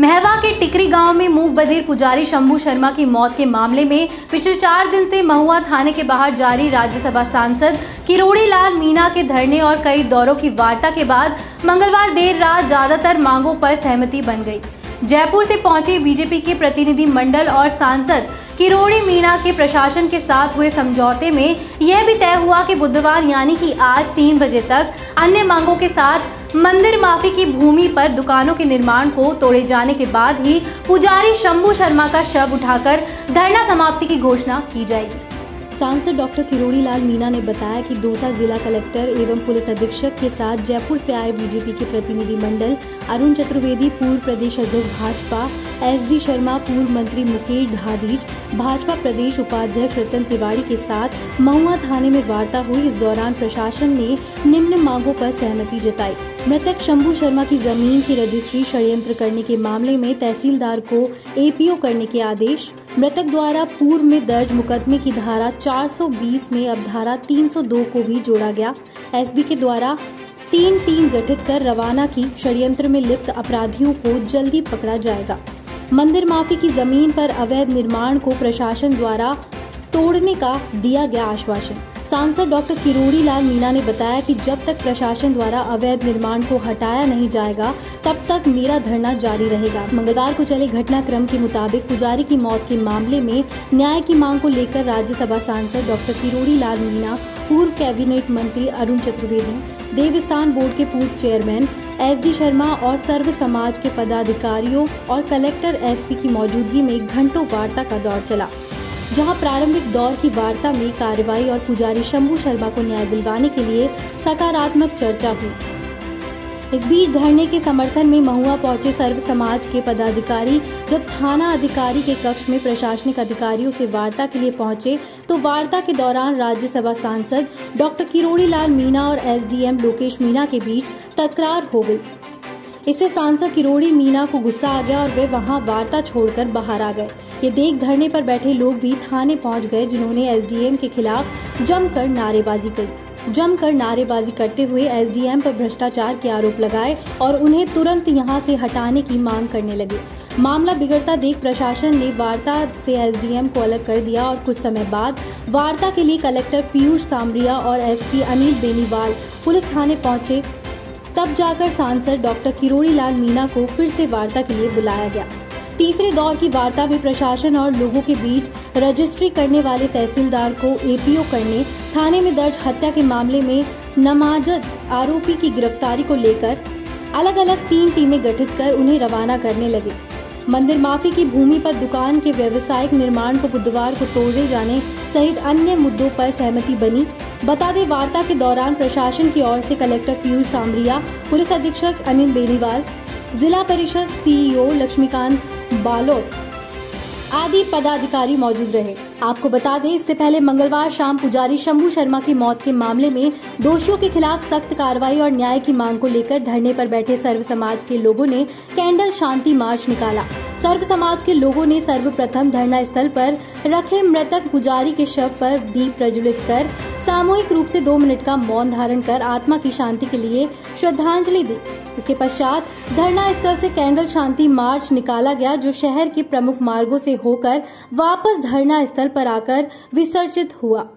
महवा के टिकरी गाँव में मूक बधिर पुजारी शंभू शर्मा की मौत के मामले में पिछले चार दिन से महुआ थाने के बाहर जारी राज्यसभा सांसद किरोड़ी लाल मीना के धरने और कई दौरों की वार्ता के बाद मंगलवार देर रात ज़्यादातर मांगों पर सहमति बन गई। जयपुर से पहुँचे बीजेपी के प्रतिनिधि मंडल और सांसद किरोड़ी मीणा के प्रशासन के साथ हुए समझौते में यह भी तय हुआ कि बुधवार यानी कि आज तीन बजे तक अन्य मांगों के साथ मंदिर माफ़ी की भूमि पर दुकानों के निर्माण को तोड़े जाने के बाद ही पुजारी शंभू शर्मा का शव उठाकर धरना समाप्ति की घोषणा की जाएगी। सांसद डॉक्टर किरोड़ी लाल मीना ने बताया कि दौसा जिला कलेक्टर एवं पुलिस अधीक्षक के साथ जयपुर से आए बीजेपी के प्रतिनिधि मंडल अरुण चतुर्वेदी, पूर्व प्रदेश अध्यक्ष भाजपा एस डी शर्मा, पूर्व मंत्री मुकेश धादीज भाजपा प्रदेश उपाध्यक्ष रतन तिवारी के साथ महुआ थाने में वार्ता हुई। इस दौरान प्रशासन ने निम्न मांगों पर सहमति जताई। मृतक शंभू शर्मा की ज़मीन की रजिस्ट्री षड्यंत्र करने के मामले में तहसीलदार को एपीओ करने के आदेश मृतक द्वारा पूर्व में दर्ज मुकदमे की धारा 420 में अब धारा 302 को भी जोड़ा गया। एसबी के द्वारा तीन टीम गठित कर रवाना की षड्यंत्र में लिप्त अपराधियों को जल्दी पकड़ा जाएगा। मंदिर माफ़ी की ज़मीन पर अवैध निर्माण को प्रशासन द्वारा तोड़ने का दिया गया आश्वासन। सांसद डॉक्टर किरोड़ी लाल मीणा ने बताया कि जब तक प्रशासन द्वारा अवैध निर्माण को हटाया नहीं जाएगा, तब तक मेरा धरना जारी रहेगा। मंगलवार को चले घटनाक्रम के मुताबिक पुजारी की मौत के मामले में न्याय की मांग को लेकर राज्यसभा सांसद डॉक्टर किरोड़ी लाल मीणा, पूर्व कैबिनेट मंत्री अरुण चतुर्वेदी, देवस्थान बोर्ड के पूर्व चेयरमैन एस डी शर्मा और सर्व समाज के पदाधिकारियों और कलेक्टर एसपी की मौजूदगी में घंटों वार्ता का दौर चला। जहाँ प्रारंभिक दौर की वार्ता में कार्रवाई और पुजारी शंभू शर्मा को न्याय दिलवाने के लिए सकारात्मक चर्चा हुई। इस बीच धरने के समर्थन में महुआ पहुँचे सर्व समाज के पदाधिकारी। जब थाना अधिकारी के कक्ष में प्रशासनिक अधिकारियों से वार्ता के लिए पहुँचे तो वार्ता के दौरान राज्यसभा सांसद डॉक्टर किरोड़ी लाल मीना और एसडीएम लोकेश मीना के बीच तकरार हो गई। इससे सांसद किरोड़ी मीना को गुस्सा आ गया और वे वहाँ वार्ता छोड़कर बाहर आ गए। ये देख धरने पर बैठे लोग भी थाने पहुँच गए, जिन्होंने एसडीएम के खिलाफ जमकर नारेबाजी की जमकर नारेबाजी करते हुए एसडीएम पर भ्रष्टाचार के आरोप लगाए और उन्हें तुरंत यहाँ से हटाने की मांग करने लगे। मामला बिगड़ता देख प्रशासन ने वार्ता से एसडीएम को अलग कर दिया और कुछ समय बाद वार्ता के लिए कलेक्टर पीयूष सामरिया और एसपी अनिल बेनीवाल पुलिस थाने पहुँचे। तब जाकर सांसद डॉक्टर किरोड़ी लाल मीना को फिर से वार्ता के लिए बुलाया गया। तीसरे दौर की वार्ता में प्रशासन और लोगों के बीच रजिस्ट्री करने वाले तहसीलदार को एपीओ करने, थाने में दर्ज हत्या के मामले में नमाजद आरोपी की गिरफ्तारी को लेकर अलग अलग तीन टीमें गठित कर उन्हें रवाना करने लगे। मंदिर माफ़ी की भूमि पर दुकान के व्यवसायिक निर्माण को बुधवार को तोड़े जाने सहित अन्य मुद्दों पर सहमति बनी। बता दें, वार्ता के दौरान प्रशासन की ओर से कलेक्टर पीयूष सामरिया पुलिस अधीक्षक अनिल बेनीवाल, जिला परिषद सीईओ लक्ष्मीकांत बालोद। आदि पदाधिकारी मौजूद रहे। आपको बता दें, इससे पहले मंगलवार शाम पुजारी शंभू शर्मा की मौत के मामले में दोषियों के खिलाफ सख्त कार्रवाई और न्याय की मांग को लेकर धरने पर बैठे सर्व समाज के लोगों ने कैंडल शांति मार्च निकाला। सर्व समाज के लोगों ने सर्वप्रथम धरना स्थल पर रखे मृतक पुजारी के शव पर दीप प्रज्वलित कर सामूहिक रूप से दो मिनट का मौन धारण कर आत्मा की शांति के लिए श्रद्धांजलि दी। इसके पश्चात धरना स्थल से कैंडल शांति मार्च निकाला गया, जो शहर के प्रमुख मार्गों से होकर वापस धरना स्थल पर आकर विसर्जित हुआ।